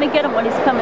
want to get him when he's coming